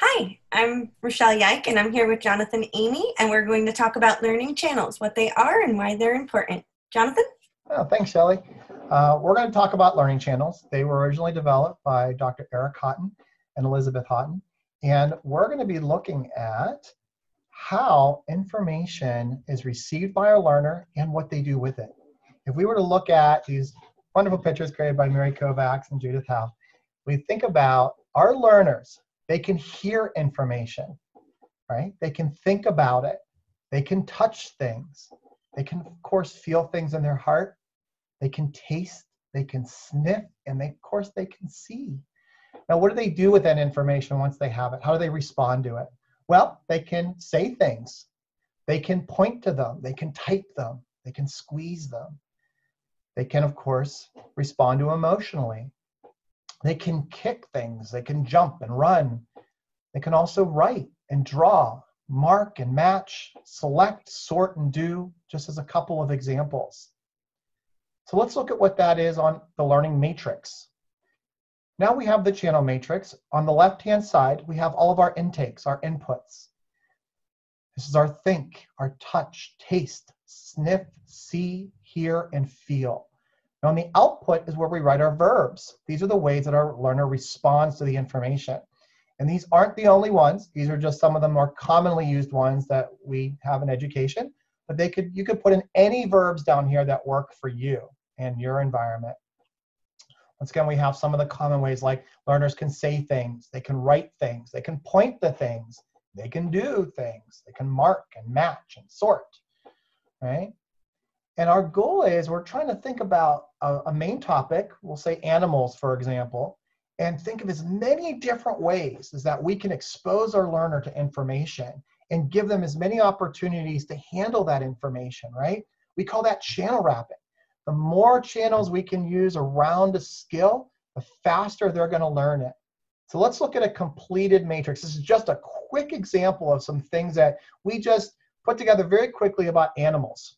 Hi, I'm Rochelle Yike, and I'm here with Jonathan Amy, and we're going to talk about learning channels, what they are, and why they're important. Jonathan? Oh, thanks, Shelley. Uh, we're going to talk about learning channels. They were originally developed by Dr. Eric Haughton and Elizabeth Haughton, and we're going to be looking at how information is received by our learner and what they do with it. If we were to look at these wonderful pictures created by Mary Kovacs and Judith Howe, we think about our learners, they can hear information, right? They can think about it. They can touch things. They can, of course, feel things in their heart. They can taste, they can sniff, and they, of course, they can see. Now, what do they do with that information once they have it? How do they respond to it? Well, they can say things. They can point to them. They can type them. They can squeeze them. They can, of course, respond to emotionally. They can kick things, they can jump and run. They can also write and draw, mark and match, select, sort, and do, just as a couple of examples. So let's look at what that is on the learning matrix. Now we have the channel matrix. On the left-hand side, we have all of our intakes, our inputs. This is our think, our touch, taste, sniff, see, hear, and feel. Now, on the output is where we write our verbs. These are the ways that our learner responds to the information. And these aren't the only ones. These are just some of the more commonly used ones that we have in education. But they could you could put in any verbs down here that work for you and your environment. Once again, we have some of the common ways like learners can say things, they can write things, they can point to things, they can do things, they can mark and match and sort, right? And our goal is we're trying to think about a, a, main topic, we'll say animals, for example, and think of as many different ways as that we can expose our learner to information and give them as many opportunities to handle that information, right? We call that channel wrapping. The more channels we can use around a skill, the faster they're going to learn it. So let's look at a completed matrix. This is just a quick example of some things that we just put together very quickly about animals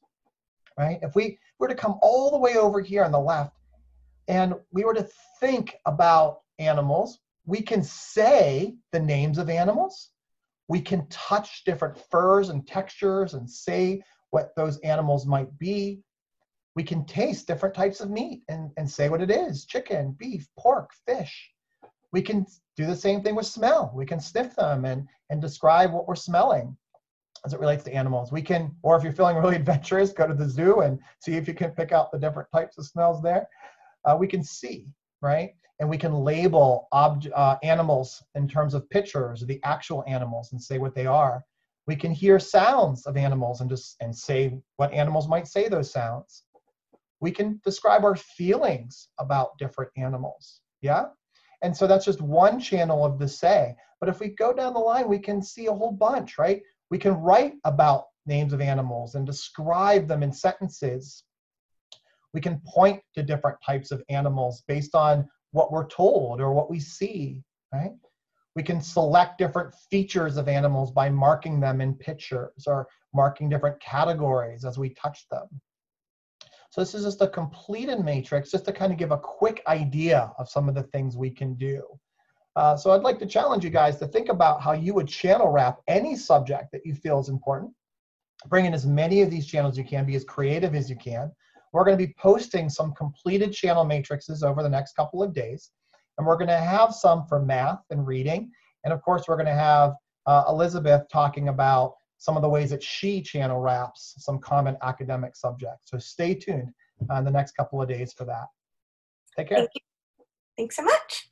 right? If we were to come all the way over here on the left and we were to think about animals, we can say the names of animals. We can touch different furs and textures and say what those animals might be. We can taste different types of meat and, and say what it is chicken, beef, pork, fish. We can do the same thing with smell. We can sniff them and, and describe what we're smelling as it relates to animals. We can, or if you're feeling really adventurous, go to the zoo and see if you can pick out the different types of smells there. Uh, we can see, right? And we can label ob- uh, animals in terms of pictures of the actual animals and say what they are. We can hear sounds of animals and just and say what animals might say those sounds. We can describe our feelings about different animals. Yeah? And so that's just one channel of the say. But if we go down the line, we can see a whole bunch, right? We can write about names of animals and describe them in sentences. We can point to different types of animals based on what we're told or what we see, right? We can select different features of animals by marking them in pictures or marking different categories as we touch them. So this is just a completed matrix just to kind of give a quick idea of some of the things we can do. Uh, so I'd like to challenge you guys to think about how you would channel wrap any subject that you feel is important. Bring in as many of these channels you can, be as creative as you can. We're going to be posting some completed channel matrices over the next couple of days. And we're going to have some for math and reading. And of course, we're going to have uh, Elizabeth talking about some of the ways that she channel wraps some common academic subjects. So stay tuned uh, in the next couple of days for that. Take care. Thank Thanks so much.